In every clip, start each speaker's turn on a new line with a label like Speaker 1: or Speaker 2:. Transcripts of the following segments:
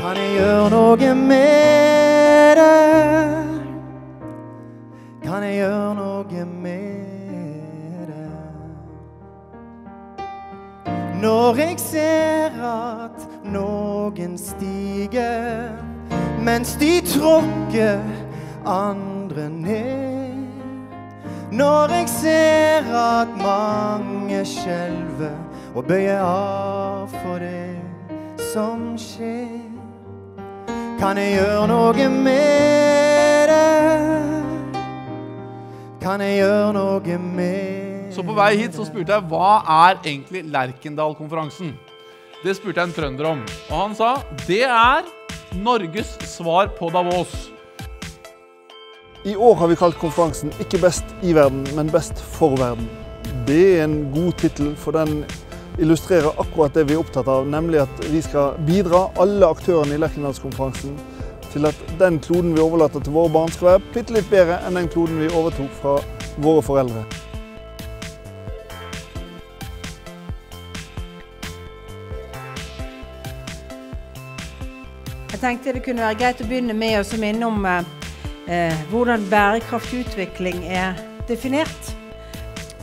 Speaker 1: jeg gjøre noe med det? Kan jeg gjøre noe med det? Når jeg ser at noen stiger mens de tråkker andre ned. Når jeg ser at mange skjelver og bøyer av for det som skjer. Kan jeg gjøre noe med det? Kan jeg gjøre noe med
Speaker 2: Så på vei hit så spurte jeg hva er egentlig Lerkendal-konferansen. Det spurte jeg en trønder om, og han sa det er Norges svar på Davos.
Speaker 3: I år har vi kalt konferansen ikke best i verden, men best for verden. Det er en god tittel, for den illustrerer akkurat det vi er opptatt av, nemlig at vi skal bidra, alle aktørene i Lerkendalskonferansen, til at den kloden vi overlater til våre barn skal være bitte litt bedre enn den kloden vi overtok fra våre foreldre.
Speaker 4: Jeg tenkte det kunne være greit å begynne med å minne om eh, eh, hvordan bærekraftig utvikling er definert.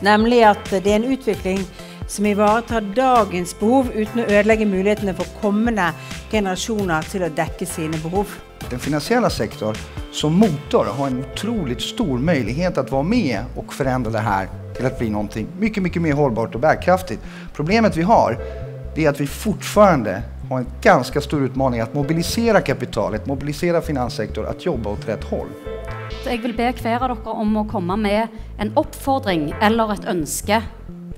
Speaker 4: Nemlig at det er en utvikling som ivaretar dagens behov uten å ødelegge mulighetene for kommende generasjoner til å dekke sine behov.
Speaker 5: Den finansielle sektor som motor har en utrolig stor mulighet til å være med og forandre det til å att bli noe mye, mye mer holdbart og bærekraftig. Problemet vi har det at att vi fortfarande har en ganske stor utmaning å mobilisere kapitalet, mobilisere finanssektoren, å jobbe åt rett hold.
Speaker 6: Så jeg vil be hver av dere om å komme med en oppfordring eller et ønske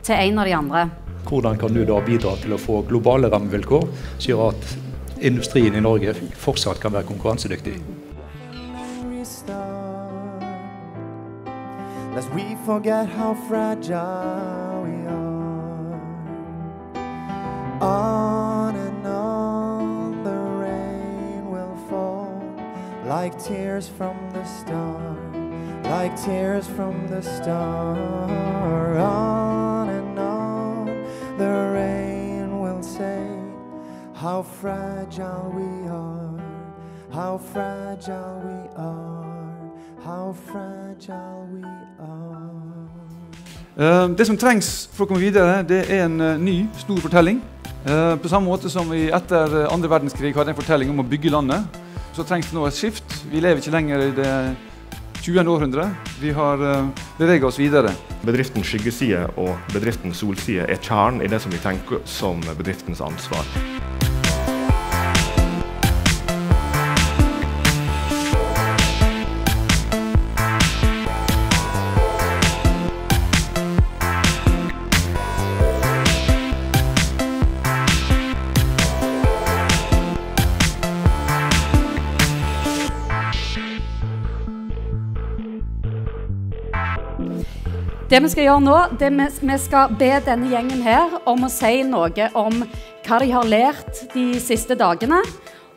Speaker 6: til en av de andre.
Speaker 7: Hvordan kan du da bidra til å få globale rammevilkår som gjør at industrien i Norge fortsatt kan være konkurransedyktig?
Speaker 1: Lest we forget how fragile we are. On and on the rain will fall like tears from the star, like tears from the star. On fragile we are, how fragile we are, how fragile we are.
Speaker 8: Uh, Det som trengs for å komme videre, det er en uh, ny, stor fortelling. Uh, På samme måte som vi etter andre verdenskrig hadde en fortelling om å bygge landet, så trengs det nå et skift. Vi lever ikke lenger i det 20. århundre. Vi har uh, beveget oss videre.
Speaker 9: Bedriftens skyggeside og bedriftens solside er kjernen i det som vi tenker som bedriftens ansvar.
Speaker 6: Det vi skal gjøre nå, det vi, skal be denne gjengen her om å si noe om hva de har lært de siste dagene,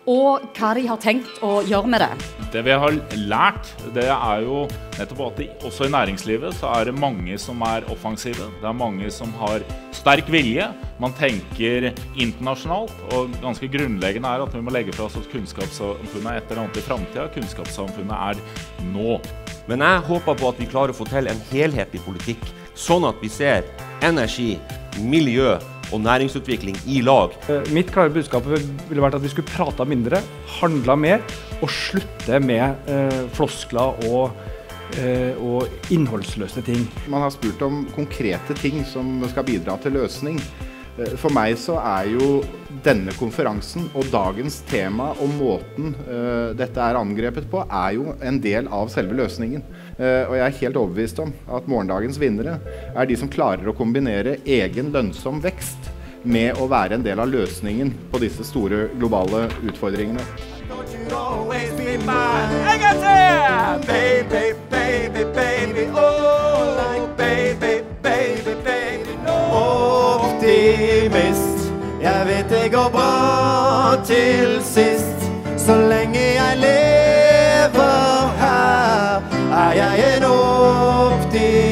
Speaker 6: og hva de har tenkt å gjøre med det.
Speaker 10: Det vi har lært, det er jo nettopp at også i næringslivet så er det mange som er offensive. Det er mange som har sterk vilje. Man tenker internasjonalt, og ganske grunnleggende er at vi må legge fra oss at kunnskapssamfunnet er et eller annet i framtida. Kunnskapssamfunnet er nå.
Speaker 11: Men jeg håper på at vi klarer å få til en helhetlig politikk, sånn at vi ser energi, miljø og næringsutvikling i lag.
Speaker 12: Eh, Mitt klare budskap ville vært at vi skulle prata mindre, handla mer og slutte med eh, floskler og, eh, og innholdsløse ting.
Speaker 13: Man har spurt om konkrete ting som skal bidra til løsning. Eh, For meg så er jo denne konferansen og dagens tema og måten eh, dette er angrepet på, er jo en del av selve løsningen. Eh, og jeg er helt overbevist om at morgendagens vinnere er de som klarer å kombinere egen lønnsom vekst med å være en del av løsningen på disse store globale utfordringene.
Speaker 1: Don't be Optimist, jeg vet det går bra til sist. Så lenge jeg lever her, er jeg en optimist.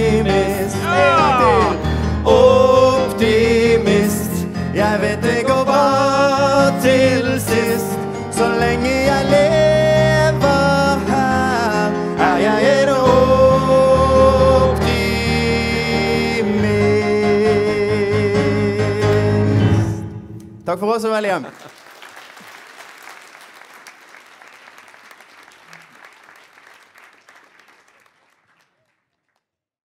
Speaker 1: Takk for oss og vel hjem.